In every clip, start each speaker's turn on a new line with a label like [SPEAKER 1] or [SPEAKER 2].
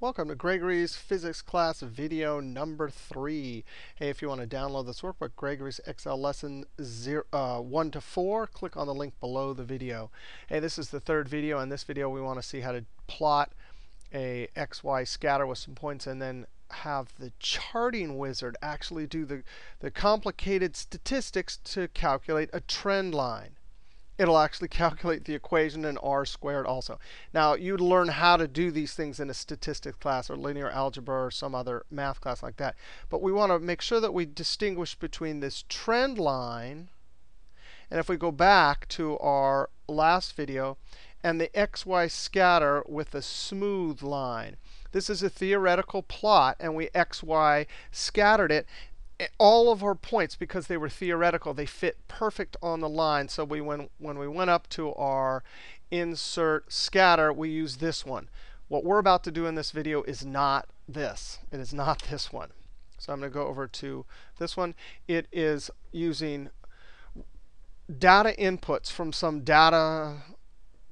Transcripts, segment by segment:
[SPEAKER 1] Welcome to Gregory's Physics class video number three. Hey, if you want to download this workbook, Gregory's Excel lesson zero, uh, 1 to 4, click on the link below the video. Hey, this is the third video. In this video, we want to see how to plot a XY scatter with some points and then have the charting wizard actually do the, the complicated statistics to calculate a trend line it'll actually calculate the equation in r squared also. Now, you'd learn how to do these things in a statistics class or linear algebra or some other math class like that. But we want to make sure that we distinguish between this trend line, and if we go back to our last video, and the xy scatter with a smooth line. This is a theoretical plot, and we xy scattered it all of our points, because they were theoretical, they fit perfect on the line. So we when, when we went up to our insert scatter, we used this one. What we're about to do in this video is not this. It is not this one. So I'm going to go over to this one. It is using data inputs from some data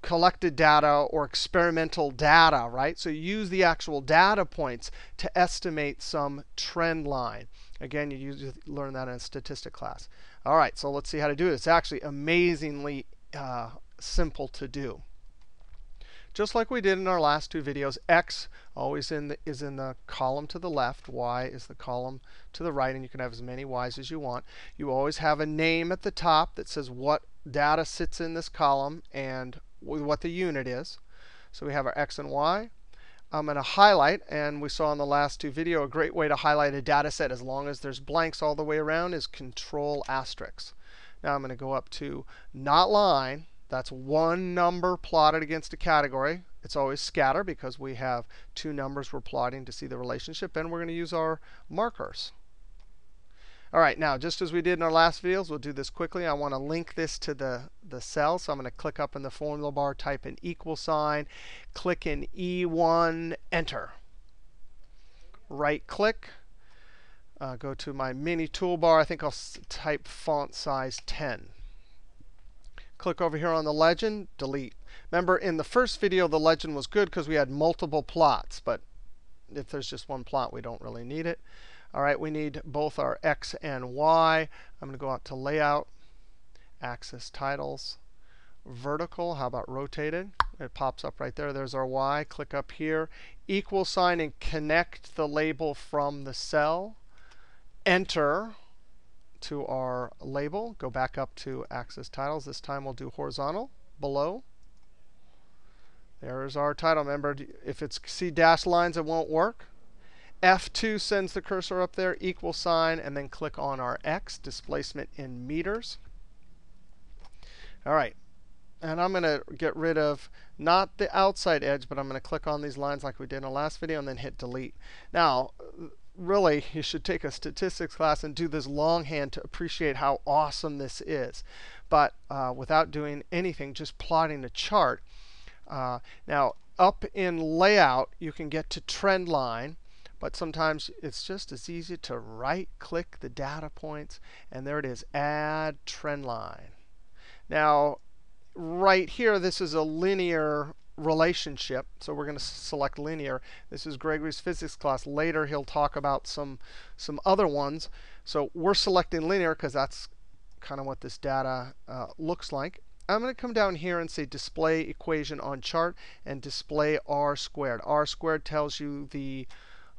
[SPEAKER 1] collected data or experimental data, right? So you use the actual data points to estimate some trend line. Again, you use, learn that in a statistic class. All right, so let's see how to do it. It's actually amazingly uh, simple to do. Just like we did in our last two videos, x always in the, is in the column to the left. y is the column to the right. And you can have as many y's as you want. You always have a name at the top that says what data sits in this column and what the unit is. So we have our x and y. I'm going to highlight, and we saw in the last two video, a great way to highlight a data set as long as there's blanks all the way around is control asterisk. Now I'm going to go up to not line. That's one number plotted against a category. It's always scatter because we have two numbers we're plotting to see the relationship. And we're going to use our markers. All right, now just as we did in our last videos, we'll do this quickly. I want to link this to the, the cell. So I'm going to click up in the formula bar, type in equal sign, click in E1, enter. Right click, uh, go to my mini toolbar. I think I'll type font size 10. Click over here on the legend, delete. Remember, in the first video, the legend was good because we had multiple plots. But if there's just one plot, we don't really need it. All right, we need both our x and y. I'm going to go out to Layout, Axis Titles, Vertical. How about rotated? It pops up right there. There's our y. Click up here. Equal sign and connect the label from the cell. Enter to our label. Go back up to Axis Titles. This time we'll do horizontal below. There's our title. Remember, if it's see dashed lines, it won't work. F2 sends the cursor up there, equal sign, and then click on our x, displacement in meters. All right. And I'm going to get rid of not the outside edge, but I'm going to click on these lines like we did in the last video and then hit delete. Now, really, you should take a statistics class and do this longhand to appreciate how awesome this is. But uh, without doing anything, just plotting a chart. Uh, now, up in layout, you can get to trend line. But sometimes it's just as easy to right click the data points. And there it is, add trend line. Now, right here, this is a linear relationship. So we're going to select linear. This is Gregory's physics class. Later, he'll talk about some, some other ones. So we're selecting linear because that's kind of what this data uh, looks like. I'm going to come down here and say display equation on chart and display r squared. r squared tells you the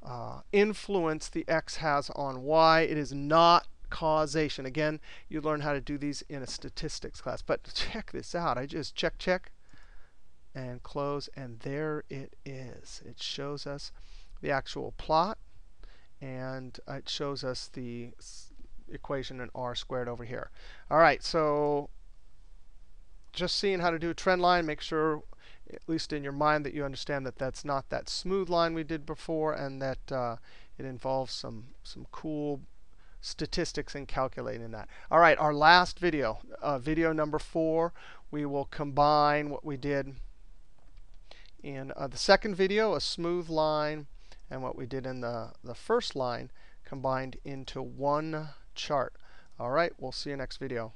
[SPEAKER 1] Uh, influence the x has on y. It is not causation. Again, you learn how to do these in a statistics class. But check this out. I just check, check, and close. And there it is. It shows us the actual plot. And it shows us the equation in r squared over here. All right, so just seeing how to do a trend line, make sure at least in your mind, that you understand that that's not that smooth line we did before, and that uh, it involves some, some cool statistics in calculating that. All right, our last video, uh, video number four, we will combine what we did in uh, the second video, a smooth line, and what we did in the, the first line combined into one chart. All right, we'll see you next video.